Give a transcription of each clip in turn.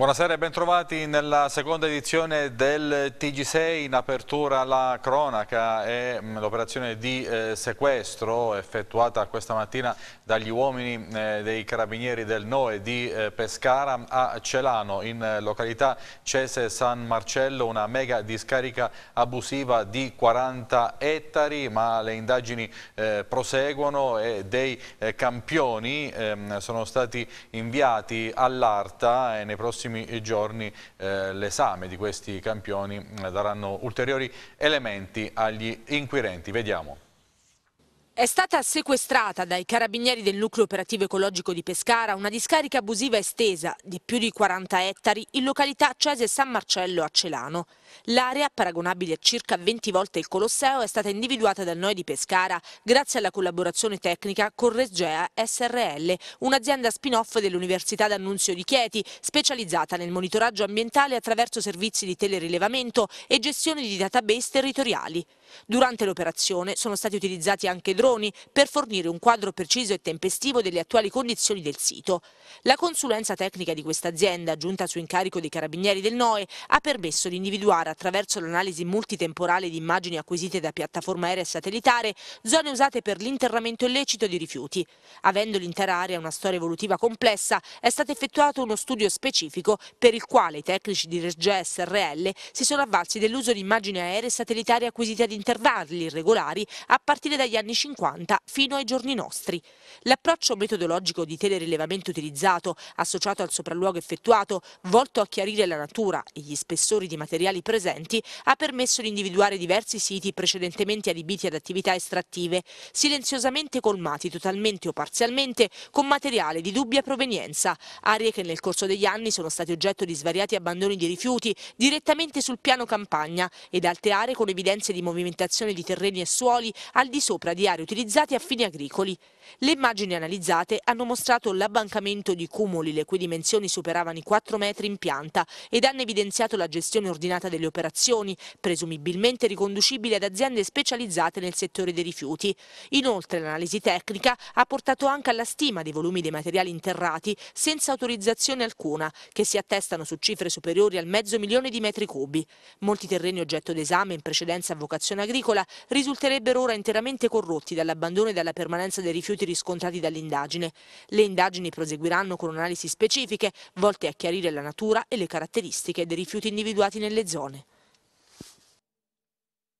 Buonasera e bentrovati nella seconda edizione del TG6 in apertura alla cronaca e mm, l'operazione di eh, sequestro effettuata questa mattina dagli uomini eh, dei carabinieri del NOE di eh, Pescara a Celano in località Cese San Marcello una mega discarica abusiva di 40 ettari ma le indagini eh, proseguono e dei eh, campioni ehm, sono stati inviati all'Arta e nei prossimi prossimi giorni eh, l'esame di questi campioni eh, daranno ulteriori elementi agli inquirenti. Vediamo. È stata sequestrata dai carabinieri del nucleo operativo ecologico di Pescara una discarica abusiva estesa di più di 40 ettari in località Cese San Marcello a Celano. L'area, paragonabile a circa 20 volte il Colosseo, è stata individuata dal Noi di Pescara grazie alla collaborazione tecnica con Resgea SRL, un'azienda spin-off dell'Università d'Annunzio di Chieti, specializzata nel monitoraggio ambientale attraverso servizi di telerilevamento e gestione di database territoriali. Durante l'operazione sono stati utilizzati anche droni per fornire un quadro preciso e tempestivo delle attuali condizioni del sito. La consulenza tecnica di questa azienda, giunta su incarico dei carabinieri del NOE, ha permesso di individuare attraverso l'analisi multitemporale di immagini acquisite da piattaforma aerea e satellitare zone usate per l'interramento illecito di rifiuti. Avendo l'intera area una storia evolutiva complessa, è stato effettuato uno studio specifico per il quale i tecnici di Regia SRL si sono avvalsi dell'uso di immagini aeree e satellitari acquisite ad intervalli irregolari a partire dagli anni 50 fino ai giorni nostri. L'approccio metodologico di telerilevamento utilizzato, associato al sopralluogo effettuato, volto a chiarire la natura e gli spessori di materiali presenti, ha permesso di individuare diversi siti precedentemente adibiti ad attività estrattive, silenziosamente colmati totalmente o parzialmente con materiale di dubbia provenienza, aree che nel corso degli anni sono state oggetto di svariati abbandoni di rifiuti direttamente sul piano campagna ed altre aree con evidenze di movimento pavimentazione di terreni e suoli al di sopra di aree utilizzate a fini agricoli. Le immagini analizzate hanno mostrato l'abbancamento di cumuli le cui dimensioni superavano i 4 metri in pianta ed hanno evidenziato la gestione ordinata delle operazioni, presumibilmente riconducibili ad aziende specializzate nel settore dei rifiuti. Inoltre l'analisi tecnica ha portato anche alla stima dei volumi dei materiali interrati senza autorizzazione alcuna, che si attestano su cifre superiori al mezzo milione di metri cubi. Molti terreni oggetto d'esame in precedenza a vocazione agricola risulterebbero ora interamente corrotti dall'abbandono e dalla permanenza dei rifiuti riscontrati dall'indagine. Le indagini proseguiranno con analisi specifiche volte a chiarire la natura e le caratteristiche dei rifiuti individuati nelle zone.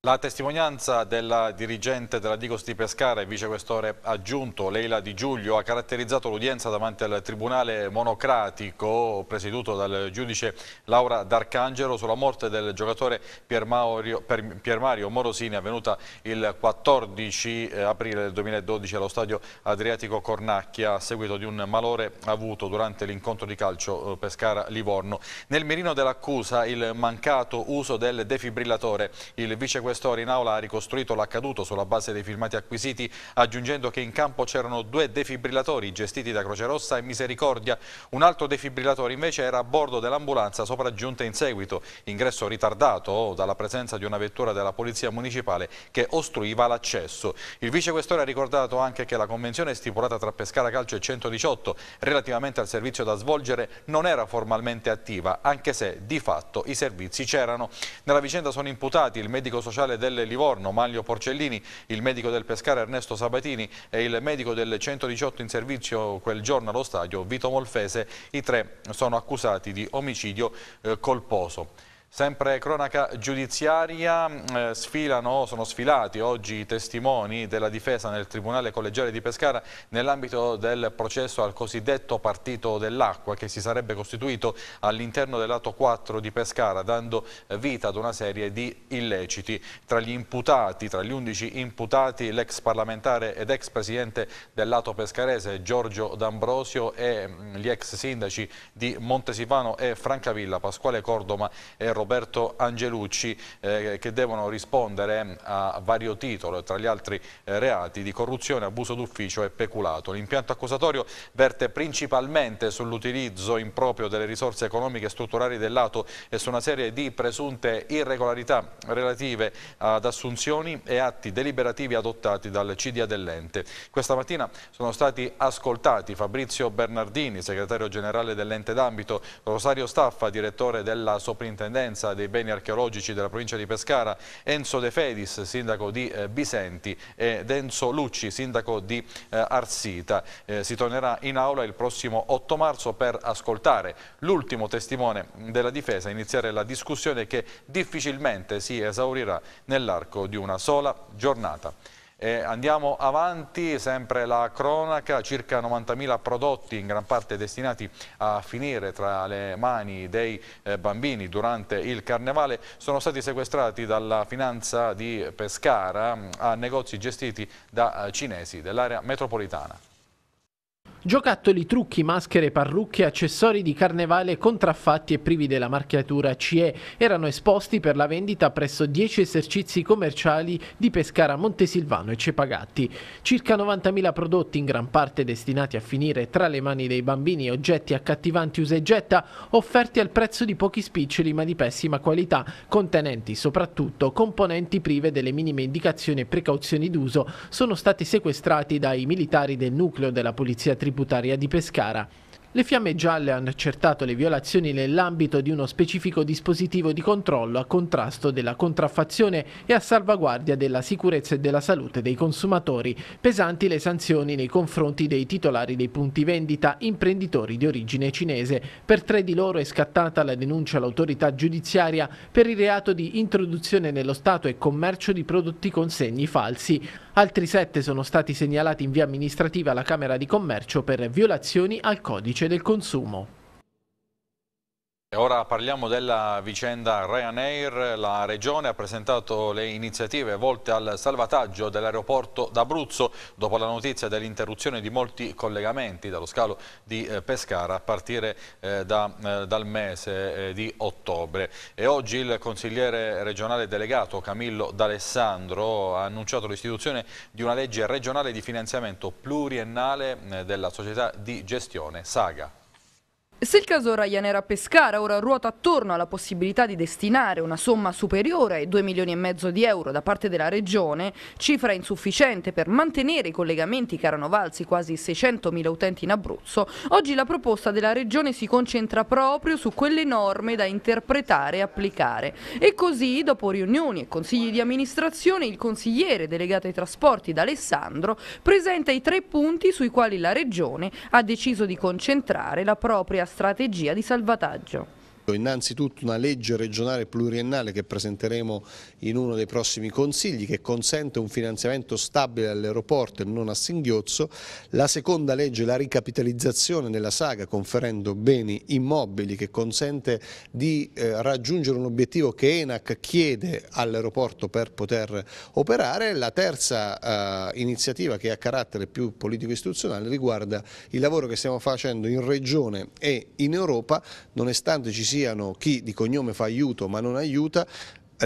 La testimonianza della dirigente della Digos di Pescara e vicequestore aggiunto Leila Di Giulio ha caratterizzato l'udienza davanti al tribunale monocratico presieduto dal giudice Laura D'Arcangelo sulla morte del giocatore Pier Mario, Pier Mario Morosini avvenuta il 14 eh, aprile 2012 allo stadio Adriatico Cornacchia a seguito di un malore avuto durante l'incontro di calcio eh, Pescara-Livorno. Nel mirino dell'accusa il mancato uso del defibrillatore. Il vicequestore Questori in aula ha ricostruito l'accaduto sulla base dei filmati acquisiti, aggiungendo che in campo c'erano due defibrillatori gestiti da Croce Rossa e Misericordia. Un altro defibrillatore invece era a bordo dell'ambulanza sopraggiunta in seguito, ingresso ritardato dalla presenza di una vettura della Polizia Municipale che ostruiva l'accesso. Il vicequestore ha ricordato anche che la convenzione stipulata tra Pescara Calcio e 118 relativamente al servizio da svolgere non era formalmente attiva, anche se di fatto i servizi c'erano. Nella vicenda sono imputati il medico sociale sociale del Livorno, Maglio Porcellini, il medico del Pescara Ernesto Sabatini e il medico del 118 in servizio quel giorno allo stadio Vito Molfese. I tre sono accusati di omicidio eh, colposo. Sempre cronaca giudiziaria, eh, sfilano, sono sfilati oggi i testimoni della difesa nel Tribunale Collegiale di Pescara nell'ambito del processo al cosiddetto partito dell'acqua che si sarebbe costituito all'interno del lato 4 di Pescara dando vita ad una serie di illeciti. Tra gli imputati, tra gli 11 imputati l'ex parlamentare ed ex presidente del lato pescarese Giorgio D'Ambrosio e mm, gli ex sindaci di Montesivano e Francavilla, Pasquale Cordoma e Rosario Roberto Angelucci eh, che devono rispondere a vario titolo, tra gli altri eh, reati di corruzione, abuso d'ufficio e peculato. L'impianto accusatorio verte principalmente sull'utilizzo improprio delle risorse economiche e strutturali dell'Ato e su una serie di presunte irregolarità relative ad assunzioni e atti deliberativi adottati dal CDA dell'ente. Questa mattina sono stati ascoltati Fabrizio Bernardini, segretario generale dell'ente d'ambito, Rosario Staffa, direttore della soprintendenza dei beni archeologici della provincia di Pescara, Enzo De Fedis, sindaco di eh, Bisenti ed Enzo Lucci, sindaco di eh, Arsita. Eh, si tornerà in aula il prossimo 8 marzo per ascoltare l'ultimo testimone della difesa e iniziare la discussione che difficilmente si esaurirà nell'arco di una sola giornata. E andiamo avanti, sempre la cronaca, circa 90.000 prodotti in gran parte destinati a finire tra le mani dei eh, bambini durante il carnevale sono stati sequestrati dalla finanza di Pescara mm, a negozi gestiti da eh, cinesi dell'area metropolitana. Giocattoli, trucchi, maschere, parrucche, accessori di carnevale contraffatti e privi della marchiatura CE erano esposti per la vendita presso 10 esercizi commerciali di Pescara, Montesilvano e Cepagatti. Circa 90.000 prodotti, in gran parte destinati a finire tra le mani dei bambini oggetti accattivanti usa e getta, offerti al prezzo di pochi spiccioli ma di pessima qualità, contenenti soprattutto componenti prive delle minime indicazioni e precauzioni d'uso, sono stati sequestrati dai militari del nucleo della Polizia Tributaria tributaria di Pescara. Le fiamme gialle hanno accertato le violazioni nell'ambito di uno specifico dispositivo di controllo a contrasto della contraffazione e a salvaguardia della sicurezza e della salute dei consumatori. Pesanti le sanzioni nei confronti dei titolari dei punti vendita, imprenditori di origine cinese. Per tre di loro è scattata la denuncia all'autorità giudiziaria per il reato di introduzione nello Stato e commercio di prodotti con segni falsi. Altri sette sono stati segnalati in via amministrativa alla Camera di Commercio per violazioni al codice del consumo. Ora parliamo della vicenda Ryanair. La Regione ha presentato le iniziative volte al salvataggio dell'aeroporto d'Abruzzo dopo la notizia dell'interruzione di molti collegamenti dallo scalo di eh, Pescara a partire eh, da, eh, dal mese di ottobre. E oggi il consigliere regionale delegato Camillo D'Alessandro ha annunciato l'istituzione di una legge regionale di finanziamento pluriennale della società di gestione Saga. Se il caso Ryanair Pescara ora ruota attorno alla possibilità di destinare una somma superiore ai 2 milioni e mezzo di euro da parte della Regione, cifra insufficiente per mantenere i collegamenti che erano valsi quasi 600 mila utenti in Abruzzo, oggi la proposta della Regione si concentra proprio su quelle norme da interpretare e applicare. E così, dopo riunioni e consigli di amministrazione, il consigliere delegato ai trasporti D'Alessandro presenta i tre punti sui quali la Regione ha deciso di concentrare la propria strategia di salvataggio. Innanzitutto una legge regionale pluriennale che presenteremo in uno dei prossimi consigli che consente un finanziamento stabile all'aeroporto e non a singhiozzo, la seconda legge la ricapitalizzazione della saga conferendo beni immobili che consente di eh, raggiungere un obiettivo che ENAC chiede all'aeroporto per poter operare, la terza eh, iniziativa che ha carattere più politico-istituzionale riguarda il lavoro che stiamo facendo in regione e in Europa nonostante ci siano chi di cognome fa aiuto ma non aiuta,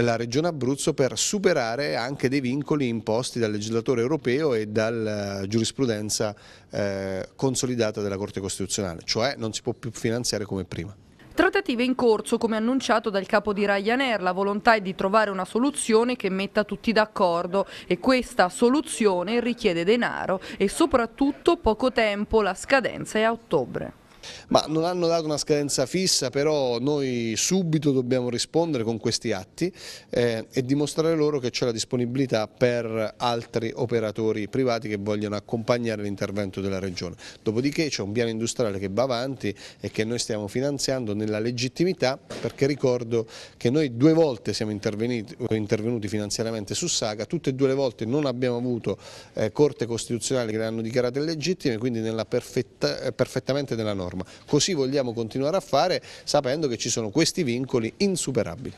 la Regione Abruzzo per superare anche dei vincoli imposti dal legislatore europeo e dalla giurisprudenza eh, consolidata della Corte Costituzionale, cioè non si può più finanziare come prima. Trattative in corso, come annunciato dal capo di Ryanair, la volontà è di trovare una soluzione che metta tutti d'accordo e questa soluzione richiede denaro e soprattutto poco tempo, la scadenza è a ottobre. Ma non hanno dato una scadenza fissa, però noi subito dobbiamo rispondere con questi atti eh, e dimostrare loro che c'è la disponibilità per altri operatori privati che vogliono accompagnare l'intervento della Regione. Dopodiché c'è un piano industriale che va avanti e che noi stiamo finanziando nella legittimità perché ricordo che noi due volte siamo intervenuti finanziariamente su Saga, tutte e due le volte non abbiamo avuto eh, Corte Costituzionale che le hanno dichiarate illegittime, quindi nella perfetta, eh, perfettamente nella norma norma. Così vogliamo continuare a fare sapendo che ci sono questi vincoli insuperabili.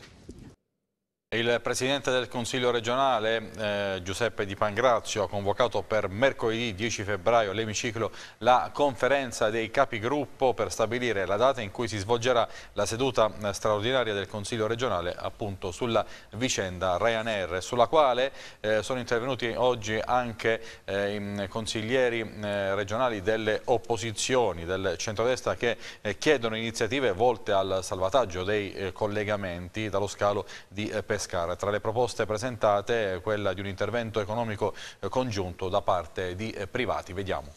Il Presidente del Consiglio regionale eh, Giuseppe Di Pangrazio ha convocato per mercoledì 10 febbraio all'emiciclo la conferenza dei capigruppo per stabilire la data in cui si svolgerà la seduta eh, straordinaria del Consiglio regionale appunto sulla vicenda Ryanair sulla quale eh, sono intervenuti oggi anche eh, i consiglieri eh, regionali delle opposizioni del centrodestra che eh, chiedono iniziative volte al salvataggio dei collegamenti dallo scalo di Pescara Pescara. Tra le proposte presentate quella di un intervento economico eh, congiunto da parte di eh, privati. Vediamo.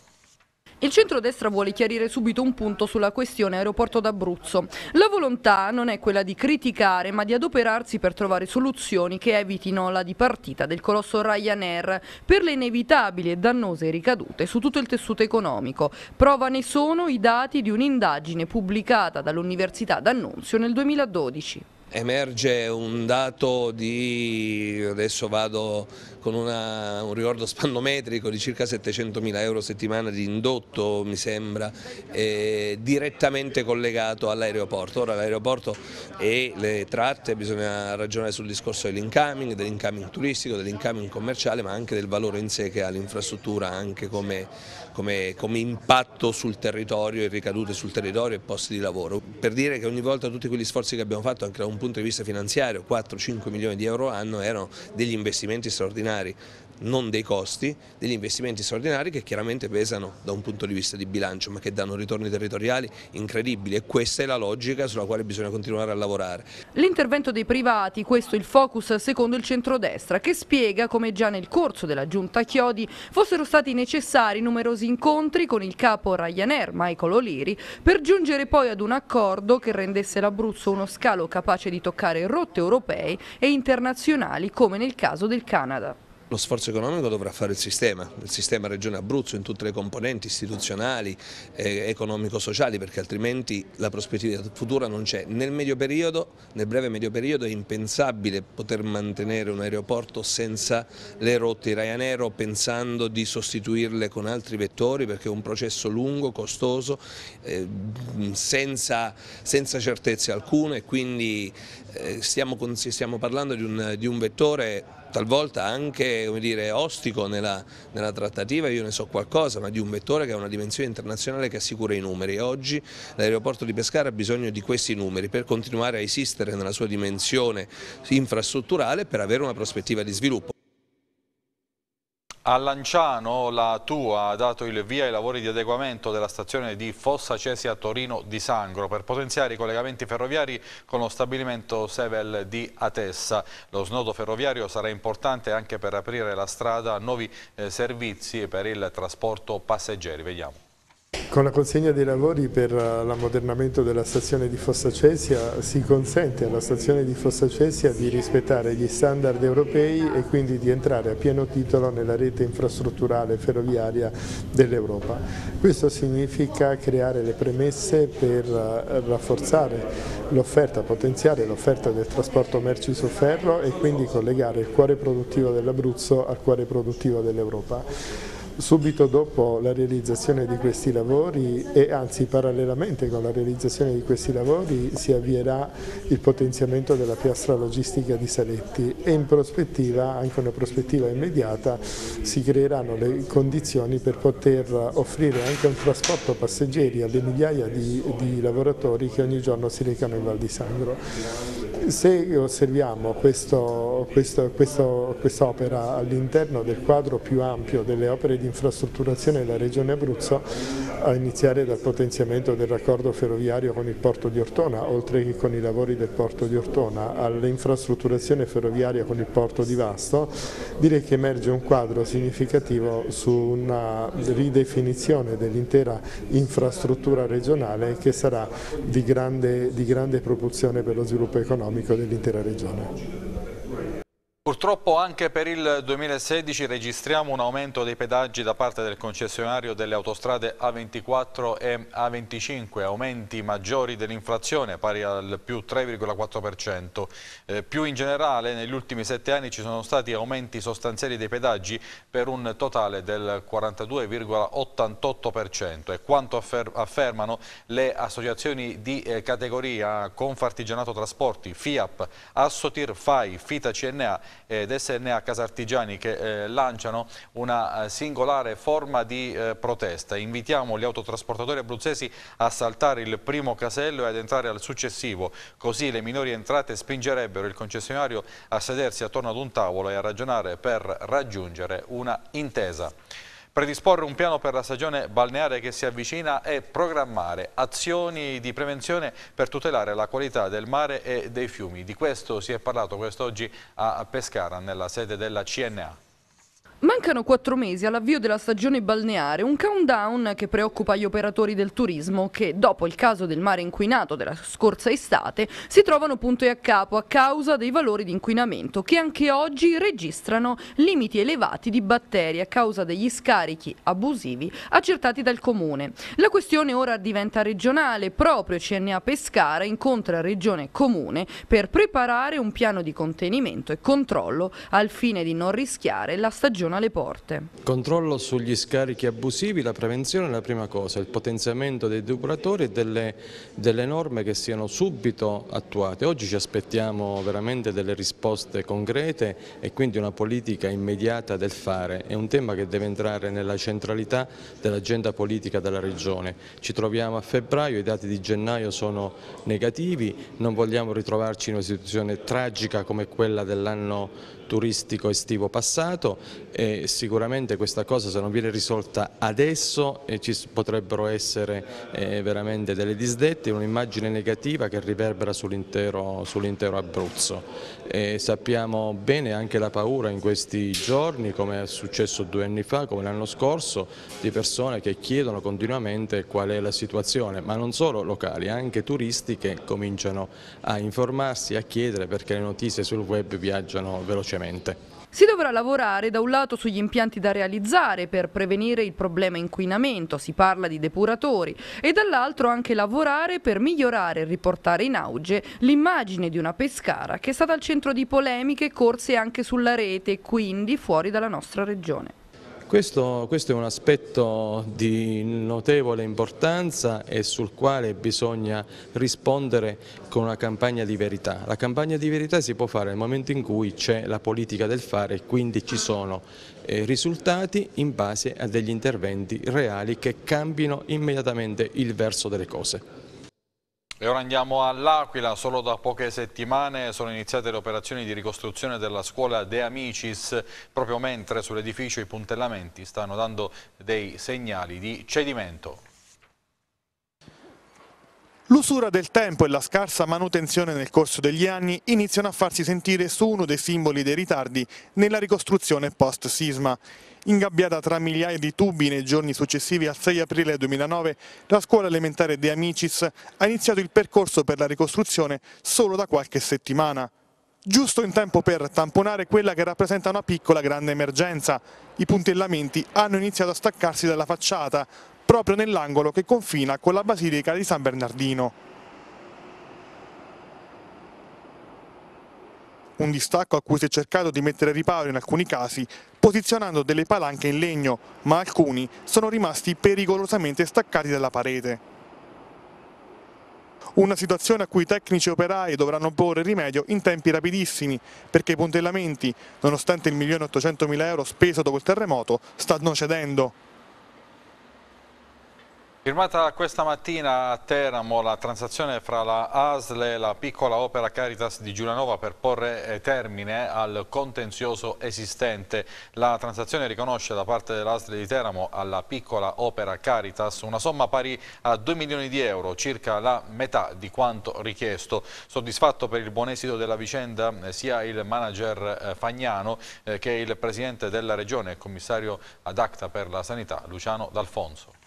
Il centrodestra vuole chiarire subito un punto sulla questione aeroporto d'Abruzzo. La volontà non è quella di criticare ma di adoperarsi per trovare soluzioni che evitino la dipartita del colosso Ryanair per le inevitabili e dannose ricadute su tutto il tessuto economico. Prova ne sono i dati di un'indagine pubblicata dall'Università d'Annunzio nel 2012 emerge un dato di, adesso vado con una, un ricordo spannometrico di circa 700 mila euro a settimana di indotto mi sembra, eh, direttamente collegato all'aeroporto. Ora l'aeroporto e le tratte bisogna ragionare sul discorso dell'incoming, dell'incoming turistico, dell'incoming commerciale ma anche del valore in sé che ha l'infrastruttura anche come, come, come impatto sul territorio e ricadute sul territorio e posti di lavoro. Per dire che ogni volta tutti quegli sforzi che abbiamo fatto anche da un punto di vista finanziario, 4-5 milioni di euro anno, erano degli investimenti straordinari non dei costi, degli investimenti straordinari che chiaramente pesano da un punto di vista di bilancio ma che danno ritorni territoriali incredibili e questa è la logica sulla quale bisogna continuare a lavorare. L'intervento dei privati, questo è il focus secondo il centrodestra che spiega come già nel corso della giunta Chiodi fossero stati necessari numerosi incontri con il capo Ryanair Michael O'Leary per giungere poi ad un accordo che rendesse l'Abruzzo uno scalo capace di toccare rotte europee e internazionali come nel caso del Canada. Lo sforzo economico dovrà fare il sistema, il sistema Regione Abruzzo in tutte le componenti istituzionali, eh, economico-sociali, perché altrimenti la prospettiva futura non c'è. Nel nel breve medio periodo è impensabile poter mantenere un aeroporto senza le rotte Ryanair pensando di sostituirle con altri vettori perché è un processo lungo, costoso, eh, senza, senza, certezze alcune e quindi eh, stiamo, stiamo, parlando di un, di un vettore talvolta anche dire, ostico nella, nella, trattativa, io ne so qualcosa, ma di un vettore che ha una dimensione internazionale che assicura i numeri. Oggi l'aeroporto di Pescara ha bisogno di questi numeri per continuare a esistere nella sua dimensione infrastrutturale per avere una prospettiva di sviluppo. A Lanciano la TUA ha dato il via ai lavori di adeguamento della stazione di Fossa Cesia Torino di Sangro per potenziare i collegamenti ferroviari con lo stabilimento Sevel di Atessa. Lo snodo ferroviario sarà importante anche per aprire la strada a nuovi eh, servizi per il trasporto passeggeri. Vediamo. Con la consegna dei lavori per eh, l'ammodernamento della stazione di Fossa Cesia si consente alla stazione di Fossa Cesia di rispettare gli standard europei e quindi di entrare a pieno titolo nella rete infrastrutturale ferroviaria dell'Europa. Questo significa creare le premesse per eh, rafforzare l'offerta, potenziare l'offerta del trasporto merci su ferro e quindi collegare il cuore produttivo dell'Abruzzo al cuore produttivo dell'Europa. Subito dopo la realizzazione di questi lavori e anzi parallelamente con la realizzazione di questi lavori si avvierà il potenziamento della piastra logistica di Saletti e in prospettiva, anche una prospettiva immediata, si creeranno le condizioni per poter offrire anche un trasporto passeggeri alle migliaia di, di lavoratori che ogni giorno si recano in Val di Sangro. Se osserviamo quest'opera questo, questo, quest all'interno del quadro più ampio delle opere di infrastrutturazione della Regione Abruzzo, a iniziare dal potenziamento del raccordo ferroviario con il porto di Ortona, oltre che con i lavori del porto di Ortona, all'infrastrutturazione ferroviaria con il porto di Vasto, direi che emerge un quadro significativo su una ridefinizione dell'intera infrastruttura regionale che sarà di grande, di grande propulsione per lo sviluppo economico dell'intera regione. Purtroppo anche per il 2016 registriamo un aumento dei pedaggi da parte del concessionario delle autostrade A24 e A25, aumenti maggiori dell'inflazione pari al più 3,4%. Eh, più in generale negli ultimi sette anni ci sono stati aumenti sostanziali dei pedaggi per un totale del 42,88%. È quanto affer affermano le associazioni di eh, categoria Confartigianato Trasporti, FIAP, Assotir, FAI, FITA CNA ed SNA Casartigiani che eh, lanciano una eh, singolare forma di eh, protesta. Invitiamo gli autotrasportatori abruzzesi a saltare il primo casello e ad entrare al successivo, così le minori entrate spingerebbero il concessionario a sedersi attorno ad un tavolo e a ragionare per raggiungere una intesa. Predisporre un piano per la stagione balneare che si avvicina e programmare azioni di prevenzione per tutelare la qualità del mare e dei fiumi. Di questo si è parlato quest'oggi a Pescara, nella sede della CNA. Mancano quattro mesi all'avvio della stagione balneare, un countdown che preoccupa gli operatori del turismo che, dopo il caso del mare inquinato della scorsa estate, si trovano punto e a capo a causa dei valori di inquinamento che anche oggi registrano limiti elevati di batteri a causa degli scarichi abusivi accertati dal comune. La questione ora diventa regionale, proprio CNA Pescara incontra Regione Comune per preparare un piano di contenimento e controllo al fine di non rischiare la stagione alle porte. Controllo sugli scarichi abusivi, la prevenzione è la prima cosa, il potenziamento dei depuratori e delle, delle norme che siano subito attuate. Oggi ci aspettiamo veramente delle risposte concrete e quindi una politica immediata del fare. È un tema che deve entrare nella centralità dell'agenda politica della Regione. Ci troviamo a febbraio, i dati di gennaio sono negativi, non vogliamo ritrovarci in una situazione tragica come quella dell'anno turistico estivo passato e sicuramente questa cosa se non viene risolta adesso eh, ci potrebbero essere eh, veramente delle disdette, un'immagine negativa che riverbera sull'intero sull Abruzzo. E sappiamo bene anche la paura in questi giorni, come è successo due anni fa, come l'anno scorso, di persone che chiedono continuamente qual è la situazione, ma non solo locali, anche turisti che cominciano a informarsi, a chiedere perché le notizie sul web viaggiano velocemente velocemente. Si dovrà lavorare da un lato sugli impianti da realizzare per prevenire il problema inquinamento, si parla di depuratori, e dall'altro anche lavorare per migliorare e riportare in auge l'immagine di una pescara che è stata al centro di polemiche corse anche sulla rete e quindi fuori dalla nostra regione. Questo, questo, è un aspetto di notevole importanza e sul quale bisogna rispondere con una campagna di verità. La campagna di verità si può fare nel momento in cui c'è la politica del fare e quindi ci sono eh, risultati in base a degli interventi reali che cambino immediatamente il verso delle cose. E ora andiamo all'Aquila, solo da poche settimane sono iniziate le operazioni di ricostruzione della scuola De Amicis, proprio mentre sull'edificio i puntellamenti stanno dando dei segnali di cedimento. L'usura del tempo e la scarsa manutenzione nel corso degli anni iniziano a farsi sentire su uno dei simboli dei ritardi nella ricostruzione post-sisma. Ingabbiata tra migliaia di tubi nei giorni successivi al 6 aprile 2009, la scuola elementare De Amicis ha iniziato il percorso per la ricostruzione solo da qualche settimana. Giusto in tempo per tamponare quella che rappresenta una piccola grande emergenza. I puntellamenti hanno iniziato a staccarsi dalla facciata, proprio nell'angolo che confina con la Basilica di San Bernardino. Un distacco a cui si è cercato di mettere riparo in alcuni casi posizionando delle palanche in legno, ma alcuni sono rimasti pericolosamente staccati dalla parete. Una situazione a cui i tecnici operai dovranno porre rimedio in tempi rapidissimi, perché i puntellamenti, nonostante il 1.800.000 euro speso dopo il terremoto, stanno cedendo. Firmata questa mattina a Teramo la transazione fra la ASL e la piccola opera Caritas di Giulianova per porre eh, termine al contenzioso esistente. La transazione riconosce da parte dell'ASL di Teramo alla piccola opera Caritas una somma pari a 2 milioni di euro, circa la metà di quanto richiesto. Soddisfatto per il buon esito della vicenda eh, sia il manager eh, Fagnano che il presidente della regione e commissario ad acta per la sanità Luciano D'Alfonso.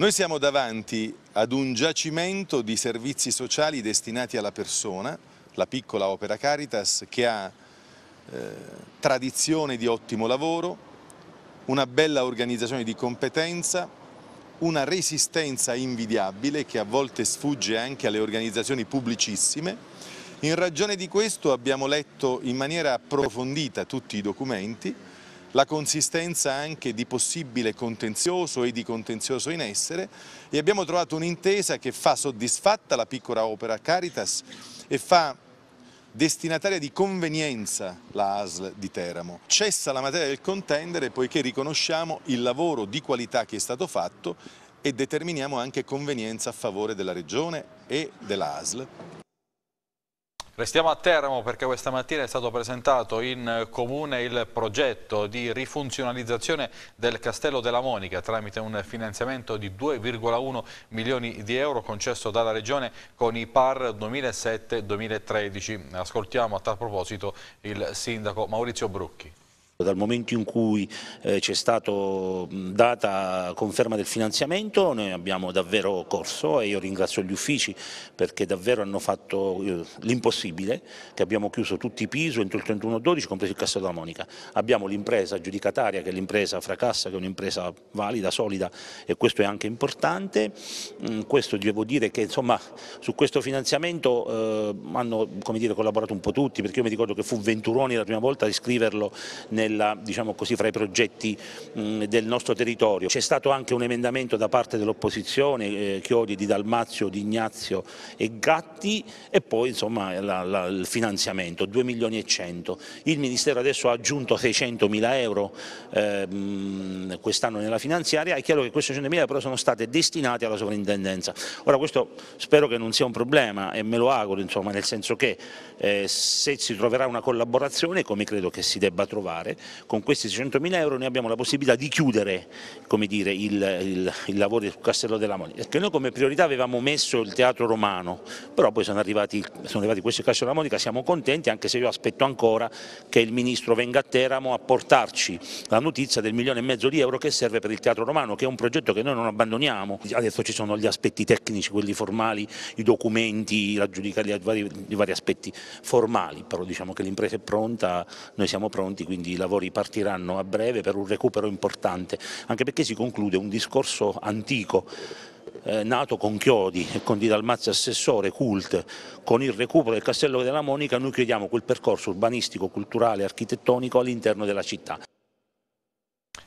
Noi siamo davanti ad un giacimento di servizi sociali destinati alla persona, la piccola Opera Caritas, che ha tradizione di ottimo lavoro, una bella organizzazione di competenza, una resistenza invidiabile che a volte sfugge anche alle organizzazioni pubblicissime. In ragione di questo abbiamo letto in maniera approfondita tutti i documenti, la consistenza anche di possibile contenzioso e di contenzioso in essere e abbiamo trovato un'intesa che fa soddisfatta la piccola opera Caritas e fa destinataria di convenienza la ASL di Teramo. Cessa la materia del contendere poiché riconosciamo il lavoro di qualità che è stato fatto e determiniamo anche convenienza a favore della Regione e della ASL. Restiamo a Teramo perché questa mattina è stato presentato in comune il progetto di rifunzionalizzazione del Castello della Monica tramite un finanziamento di 2,1 milioni di euro concesso dalla Regione con i PAR 2007-2013. Ascoltiamo a tal proposito il sindaco Maurizio Brucchi. Dal momento in cui eh, c'è stata data conferma del finanziamento noi abbiamo davvero corso e io ringrazio gli uffici perché davvero hanno fatto eh, l'impossibile, che abbiamo chiuso tutti i piso entro il 31-12 compreso il Castello della Monica. Abbiamo l'impresa aggiudicataria che è l'impresa Fracassa che è un'impresa valida, solida e questo è anche importante. Mm, questo devo dire che insomma su questo finanziamento eh, hanno dire, collaborato un po' tutti perché io mi ricordo che fu Venturoni la prima volta a iscriverlo nel nella, diciamo così, fra i progetti mh, del nostro territorio. C'è stato anche un emendamento da parte dell'opposizione, eh, Chiodi, di Dalmazio, di Ignazio e Gatti e poi insomma, la, la, il finanziamento, 2 milioni e 100. Il Ministero adesso ha aggiunto 600 mila euro eh, quest'anno nella finanziaria, è chiaro che questi 600 mila euro sono state destinati alla sovrintendenza. Ora questo spero che non sia un problema e me lo auguro, insomma, nel senso che eh, se si troverà una collaborazione, come credo che si debba trovare, con questi 600.000 euro noi abbiamo la possibilità di chiudere dire, il, il, il, lavoro sul Castello della Monica, perché noi come priorità avevamo messo il teatro romano, però poi sono arrivati, sono arrivati questi Castello della Monica, siamo contenti anche se io aspetto ancora che il Ministro venga a Teramo a portarci la notizia del milione e mezzo di euro che serve per il teatro romano, che è un progetto che noi non abbandoniamo, adesso ci sono gli aspetti tecnici, quelli formali, i documenti, i vari, i vari aspetti formali, però diciamo che l'impresa è pronta, noi siamo pronti, quindi lavoriamo lavori partiranno a breve per un recupero importante, anche perché si conclude un discorso antico eh, nato con Chiodi e con Di Dalmazio assessore, cult, con il recupero del Castello della Monica noi chiediamo quel percorso urbanistico, culturale, architettonico all'interno della città.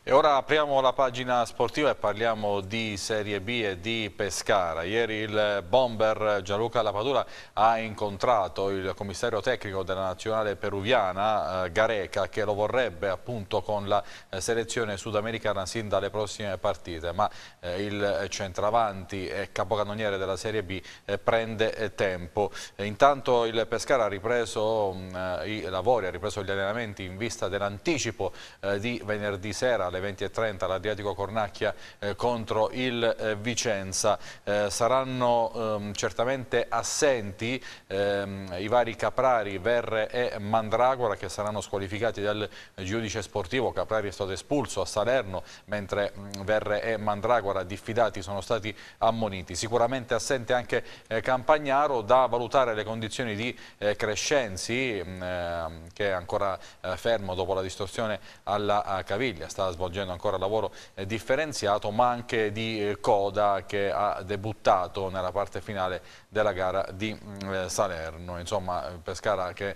E ora apriamo la pagina sportiva e parliamo di Serie B e di Pescara. Ieri il bomber Gianluca Lapadura ha incontrato il commissario tecnico della nazionale peruviana, eh, Gareca, che lo vorrebbe appunto con la eh, selezione sudamericana sin dalle prossime partite, ma eh, il centravanti e capocannoniere della Serie B eh, prende eh, tempo. intanto il Pescara ha ripreso mm, i lavori, ha ripreso gli allenamenti in vista dell'anticipo eh, di venerdì sera alle 20.30 l'Adriatico Cornacchia eh, contro il eh, Vicenza. Eh, saranno ehm, certamente assenti ehm, i vari Caprari, Verre e Mandragora che saranno squalificati dal giudice sportivo. Caprari è stato espulso a Salerno mentre mh, mm, Verre e Mandragora diffidati sono stati ammoniti. Sicuramente assente anche eh, Campagnaro da valutare le condizioni di eh, Crescenzi mm, ehm, che è ancora fermo dopo la distorsione alla caviglia. Sta svolgendo ancora lavoro eh, differenziato ma anche di eh, Coda che ha debuttato nella parte finale della gara di mm, eh, Salerno, insomma Pescara che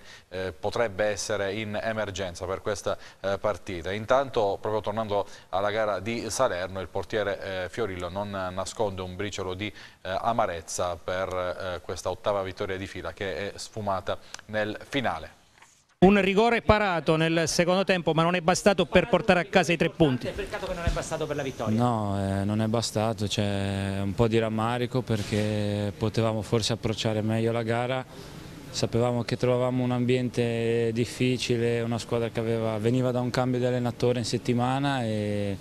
potrebbe essere in emergenza per questa partita. Intanto proprio tornando alla gara di Salerno il portiere Fiorillo non nasconde un briciolo di amarezza per questa ottava vittoria di fila che è sfumata nel finale. Un rigore parato nel secondo tempo ma non è bastato per portare a casa i tre punti. Peccato che non è bastato per la vittoria. No, eh, non è bastato, c'è un po' di rammarico perché potevamo forse approcciare meglio la gara. Sapevamo che trovavamo un ambiente difficile, una squadra che aveva, veniva da un cambio di allenatore in settimana e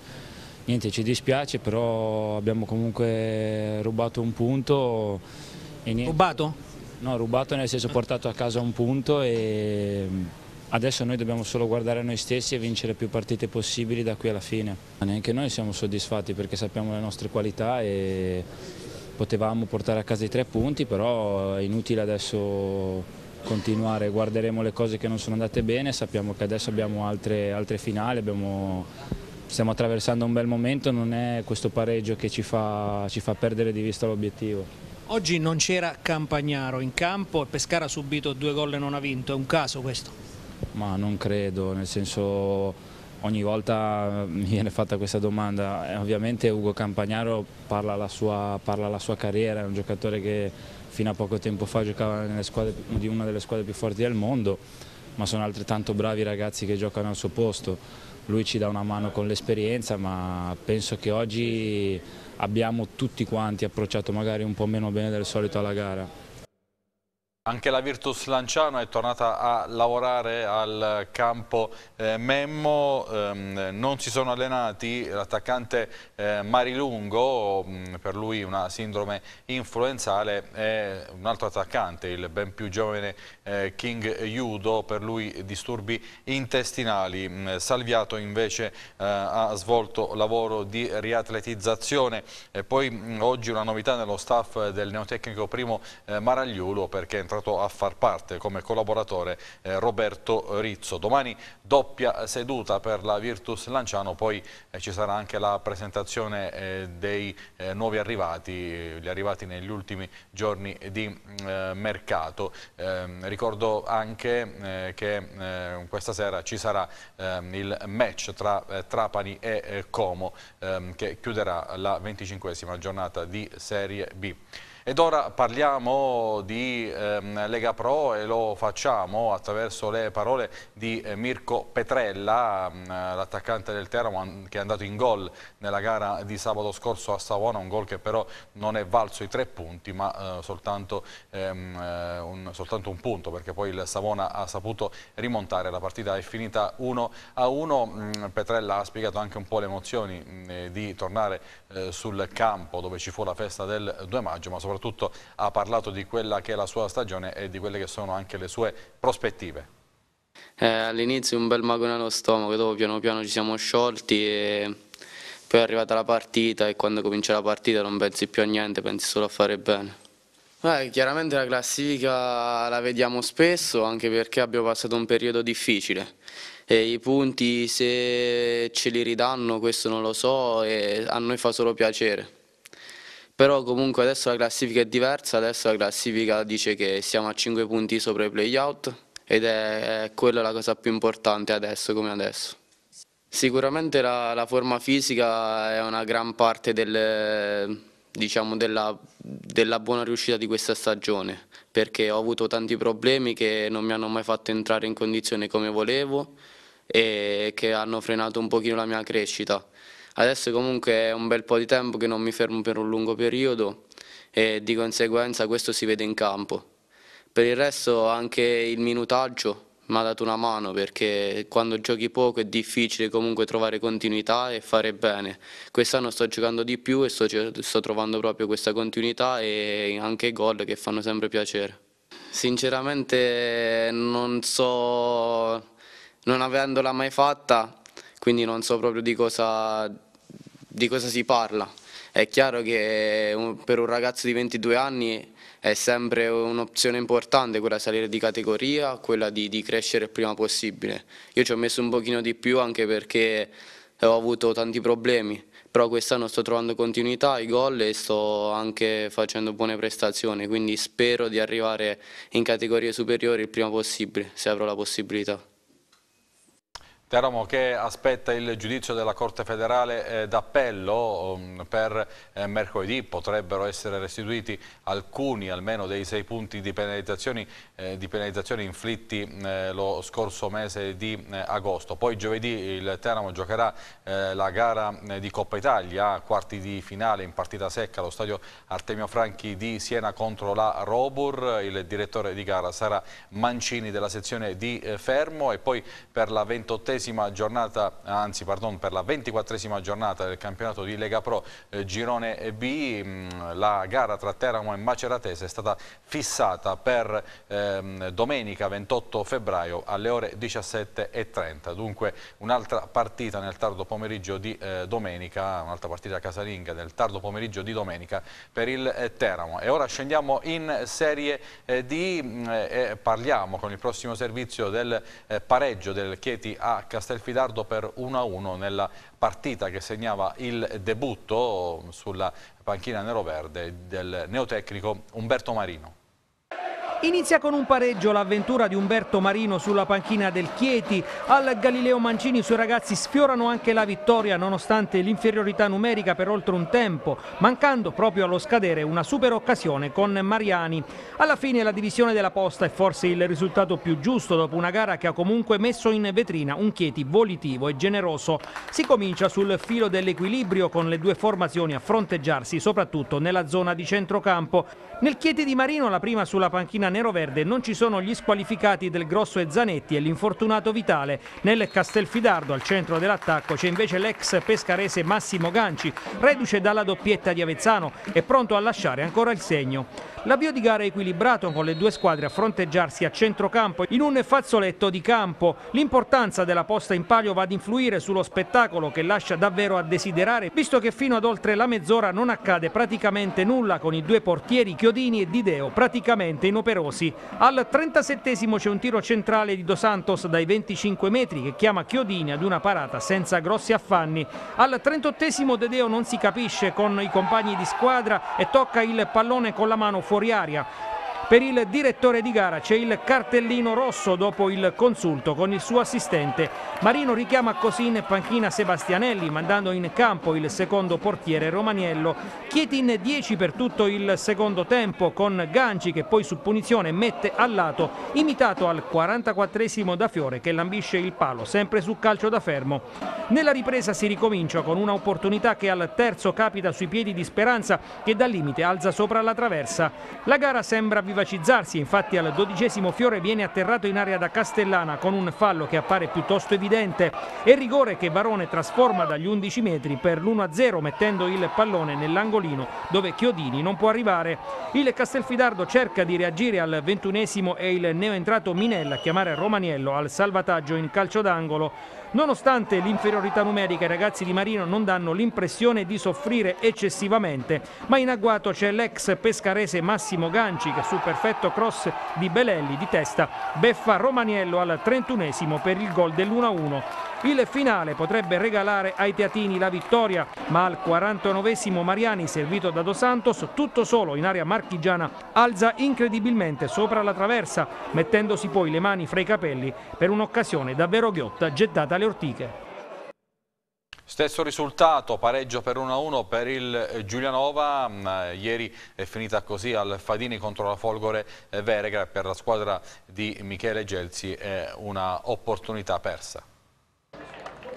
niente, ci dispiace però abbiamo comunque rubato un punto. rubato? No, rubato nel senso portato a casa un punto e adesso noi dobbiamo solo guardare noi stessi e vincere più partite possibili da qui alla fine. Neanche noi siamo soddisfatti perché sappiamo le nostre qualità e potevamo portare a casa i tre punti, però è inutile adesso continuare, guarderemo le cose che non sono andate bene, sappiamo che adesso abbiamo altre, altre finali, abbiamo, stiamo attraversando un bel momento, non è questo pareggio che ci fa, ci fa perdere di vista l'obiettivo. Oggi non c'era Campagnaro in campo e Pescara ha subito due gol e non ha vinto, è un caso questo? Ma non credo, nel senso ogni volta mi viene fatta questa domanda, eh, ovviamente Ugo Campagnaro parla la, sua, parla la sua carriera, è un giocatore che fino a poco tempo fa giocava nelle squadre, di una delle squadre più forti del mondo, ma sono altrettanto bravi ragazzi che giocano al suo posto. Lui ci dà una mano con l'esperienza, ma penso che oggi abbiamo tutti quanti approcciato magari un po' meno bene del solito alla gara. Anche la Virtus Lanciano è tornata a lavorare al campo eh, Memmo, ehm, non si sono allenati l'attaccante eh, Marilungo, mm, per lui una sindrome influenzale, e un altro attaccante, il ben più giovane eh, King Judo, per lui disturbi intestinali. Mm, Salviato invece eh, ha svolto lavoro di riatletizzazione e poi mm, oggi una novità nello staff del neotecnico primo eh, Maragliulo perché è entrato a far parte come collaboratore eh, Roberto Rizzo. Domani doppia seduta per la Virtus Lanciano, poi eh, ci sarà anche la presentazione eh, dei eh, nuovi arrivati, gli arrivati negli ultimi giorni di eh, mercato. Ehm, ricordo anche eh, che questa sera ci sarà ehm, il match tra Trapani e Como ehm, che chiuderà la 25esima giornata di Serie B. Ed ora parliamo di ehm, Lega Pro e lo facciamo attraverso le parole di eh, Mirko Petrella, mm, l'attaccante del Teramo che è andato in gol nella gara di sabato scorso a Savona, un gol che però non è valso i tre punti ma eh, soltanto, ehm, eh, un, soltanto, un, punto perché poi il Savona ha saputo rimontare, la partita. È finita 1 a 1, mm, Petrella ha spiegato anche un po' le emozioni mm, di tornare eh, sul campo dove ci fu la festa del 2 maggio ma soprattutto soprattutto ha parlato di quella che è la sua stagione e di quelle che sono anche le sue prospettive. Eh, All'inizio un bel mago nello stomaco, dopo piano piano ci siamo sciolti e poi è arrivata la partita e quando comincia la partita non pensi più a niente, pensi solo a fare bene. Eh, chiaramente la classifica la vediamo spesso anche perché abbiamo passato un periodo difficile e i punti se ce li ridanno questo non lo so e a noi fa solo piacere però comunque adesso la classifica è diversa, adesso la classifica dice che siamo a 5 punti sopra i playout ed è quella la cosa più importante adesso come adesso. Sicuramente la, la forma fisica è una gran parte del, diciamo, della, della buona riuscita di questa stagione perché ho avuto tanti problemi che non mi hanno mai fatto entrare in condizione come volevo e che hanno frenato un pochino la mia crescita. Adesso comunque è un bel po' di tempo che non mi fermo per un lungo periodo e di conseguenza questo si vede in campo. Per il resto anche il minutaggio mi ha dato una mano perché quando giochi poco è difficile comunque trovare continuità e fare bene. Quest'anno sto giocando di più e sto, sto trovando proprio questa continuità e anche gol che fanno sempre piacere. Sinceramente non so, non avendola mai fatta, quindi non so proprio di cosa di cosa si parla. È chiaro che per un ragazzo di 22 anni è sempre un'opzione importante quella di salire di categoria, quella di, di, crescere il prima possibile. Io ci ho messo un pochino di più anche perché ho avuto tanti problemi, però quest'anno sto trovando continuità, i gol e sto anche facendo buone prestazioni, quindi spero di arrivare in categorie superiori il prima possibile, se avrò la possibilità. Teramo che aspetta il giudizio della Corte federale eh, d'appello um, per eh, mercoledì, potrebbero essere restituiti alcuni almeno dei sei punti di penalizzazioni, eh, di penalizzazioni inflitti eh, lo scorso mese di eh, agosto. Poi giovedì il Teramo giocherà eh, la gara di Coppa Italia, quarti di finale in partita secca allo stadio Artemio Franchi di Siena contro la Robur, il direttore di gara sarà Mancini della sezione di Fermo. E poi per la ventottesima ventiduesima giornata, anzi pardon, per la ventiquattresima giornata del campionato di Lega Pro eh, Girone B, mh, mm, la gara tra Teramo e Maceratese è stata fissata per ehm, domenica 28 febbraio alle ore 17.30, dunque un'altra partita nel tardo pomeriggio di eh, domenica, un'altra partita casalinga nel tardo pomeriggio di domenica per il eh, Teramo. E ora scendiamo in Serie eh, D mm, e parliamo con il prossimo servizio del eh, pareggio del Chieti a Castelfidardo per 1-1 nella partita che segnava il debutto sulla panchina nero-verde del neotecnico Umberto Marino. Inizia con un pareggio l'avventura di Umberto Marino sulla panchina del Chieti. Al Galileo Mancini i suoi ragazzi sfiorano anche la vittoria nonostante l'inferiorità numerica per oltre un tempo, mancando proprio allo scadere una super occasione con Mariani. Alla fine la divisione della posta è forse il risultato più giusto dopo una gara che ha comunque messo in vetrina un Chieti volitivo e generoso. Si comincia sul filo dell'equilibrio con le due formazioni a fronteggiarsi soprattutto nella zona di centrocampo. Nel Chieti di Marino la prima sulla panchina panchina nero-verde non ci sono gli squalificati del Grosso e Zanetti e l'infortunato Vitale. Nel Castelfidardo al centro dell'attacco c'è invece l'ex pescarese Massimo Ganci, reduce dalla doppietta di Avezzano e pronto a lasciare ancora il segno. L'avvio di gara è equilibrato con le due squadre a fronteggiarsi a centrocampo in un fazzoletto di campo. L'importanza della posta in palio va ad influire sullo spettacolo che lascia davvero a desiderare, visto che fino ad oltre la mezz'ora non accade praticamente nulla con i due portieri Chiodini e Dideo praticamente inoperosi. Al 37 c'è un tiro centrale di Dos Santos dai 25 metri che chiama Chiodini ad una parata senza grossi affanni. Al 38 Dedeo non si capisce con i compagni di squadra e tocca il pallone con la mano fuori aria. Per il direttore di gara c'è il cartellino rosso dopo il consulto con il suo assistente. Marino richiama così in panchina Sebastianelli mandando in campo il secondo portiere Romaniello. Chieti in 10 per tutto il secondo tempo con Ganci che poi su punizione mette al lato imitato al 44 da Fiore che lambisce il palo sempre su calcio da fermo. Nella ripresa si ricomincia con una opportunità che al terzo capita sui piedi di Speranza che dal limite alza sopra la traversa. La gara sembra vivacizzarsi, infatti al dodicesimo Fiore viene atterrato in area da Castellana con un fallo che appare piuttosto evidente e rigore che Varone trasforma dagli 11 metri per l'1-0 mettendo il pallone nell'angolino dove Chiodini non può arrivare. Il Castelfidardo cerca di reagire al ventunesimo e il neoentrato Minella a chiamare Romaniello al salvataggio in calcio d'angolo. Nonostante l'inferiorità numerica i ragazzi di Marino non danno l'impressione di soffrire eccessivamente, ma in agguato c'è l'ex pescarese Massimo Ganci che su perfetto cross di Belelli di testa beffa Romaniello al 31esimo per il gol dell'1-1. Il finale potrebbe regalare ai teatini la vittoria, ma al 49esimo Mariani, servito da Dos Santos, tutto solo in area marchigiana, alza incredibilmente sopra la traversa, mettendosi poi le mani fra i capelli per un'occasione davvero ghiotta gettata alle ortiche. Stesso risultato, pareggio per 1-1 per il Giulianova, mm, ieri è finita così al Fadini contro la Folgore Veregra per la squadra di Michele Gelsi è una opportunità persa.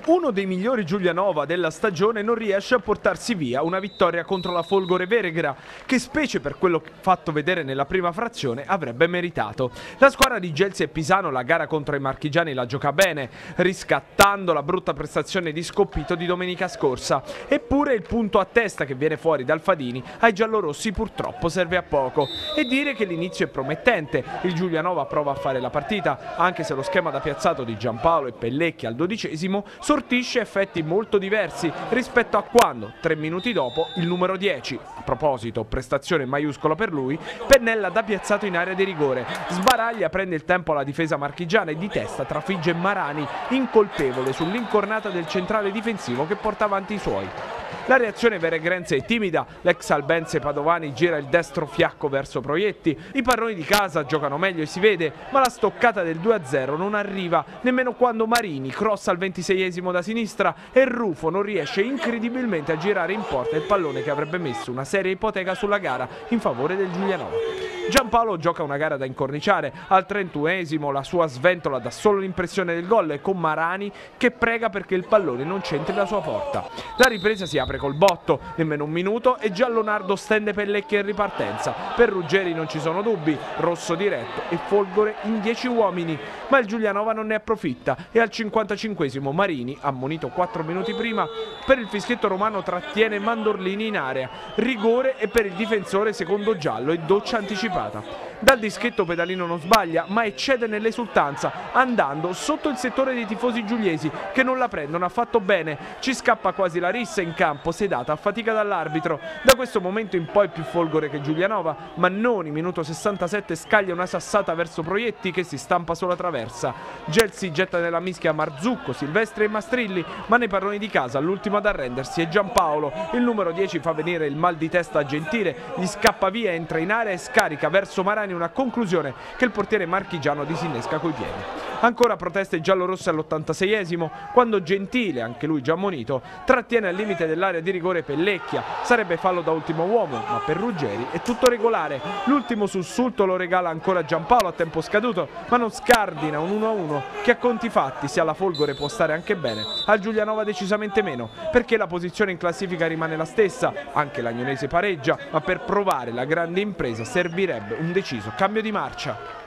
Uno dei migliori Giulianova della stagione non riesce a portarsi via una vittoria contro la Folgore Veregra, che specie per quello fatto vedere nella prima frazione avrebbe meritato. La squadra di Gelsi e Pisano la gara contro i marchigiani la gioca bene, riscattando la brutta prestazione di Scoppito di domenica scorsa. Eppure il punto a testa che viene fuori dal Fadini ai giallorossi purtroppo serve a poco. E dire che l'inizio è promettente. Il Giulianova prova a fare la partita, anche se lo schema da piazzato di Giampaolo e Pellecchi al dodicesimo sortisce effetti molto diversi rispetto a quando, tre minuti dopo, il numero 10, a proposito, prestazione maiuscola per lui, Pennella da piazzato in area di rigore. Sbaraglia prende il tempo alla difesa marchigiana e di testa trafigge Marani, incolpevole sull'incornata del centrale difensivo che porta avanti i suoi. La reazione veregrense è timida, l'ex Albense Padovani gira il destro fiacco verso Proietti, i parroni di casa giocano meglio e si vede, ma la stoccata del 2-0 non arriva. Nemmeno quando Marini crossa al 26esimo da sinistra e Rufo non riesce incredibilmente a girare in porta il pallone che avrebbe messo una seria ipoteca sulla gara in favore del Giulianova. Giampaolo gioca una gara da incorniciare, al 31esimo la sua sventola dà solo l'impressione del gol e con Marani che prega perché il pallone non c'entri la sua porta. La ripresa si apre col botto, nemmeno un minuto e già Leonardo stende Pellecchia in ripartenza. Per Ruggeri non ci sono dubbi, rosso diretto e Folgore in 10 uomini, ma il Giulianova non ne approfitta e al 55esimo Marini, ammonito 4 minuti prima, per il fischietto romano trattiene Mandorlini in area, rigore e per il difensore secondo giallo e doccia anticipata fata dal dischetto Pedalino non sbaglia, ma eccede nell'esultanza, andando sotto il settore dei tifosi giuliesi che non la prendono affatto bene. Ci scappa quasi la rissa in campo, sedata a fatica dall'arbitro. Da questo momento in poi più folgore che Giulianova, Mannoni, minuto 67, scaglia una sassata verso Proietti che si stampa sulla traversa. Gelsi getta nella mischia Marzucco, Silvestri e Mastrilli, ma nei parroni di casa l'ultimo ad arrendersi è Giampaolo. Il numero 10 fa venire il mal di testa a Gentile, gli scappa via, entra in area e scarica verso Marani Milani una conclusione che il portiere marchigiano disinnesca coi piedi. Ancora proteste giallorosse all'86esimo, quando Gentile, anche lui già ammonito, trattiene al limite dell'area di rigore Pellecchia. Sarebbe fallo da ultimo uomo, ma per Ruggeri è tutto regolare. L'ultimo sussulto lo regala ancora Giampaolo a tempo scaduto, ma non scardina un 1-1 che a conti fatti, se alla Folgore può stare anche bene, al Giulianova decisamente meno, perché la posizione in classifica rimane la stessa, anche l'Agnonese pareggia, ma per provare la grande impresa servirebbe un deciso deciso, cambio di marcia.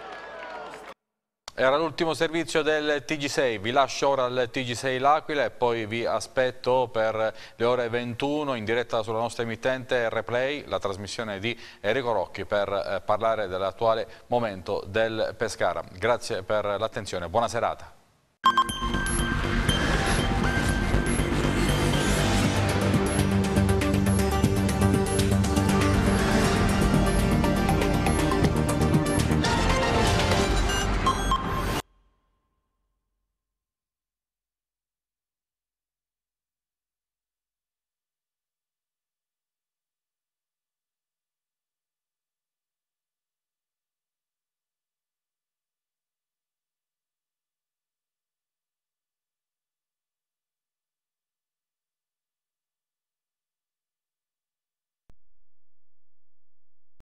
Era l'ultimo servizio del TG6, vi lascio ora al TG6 L'Aquila e poi vi aspetto per le ore 21 in diretta sulla nostra emittente Replay, la trasmissione di Enrico Rocchi per eh, parlare dell'attuale momento del Pescara. Grazie per l'attenzione, buona serata.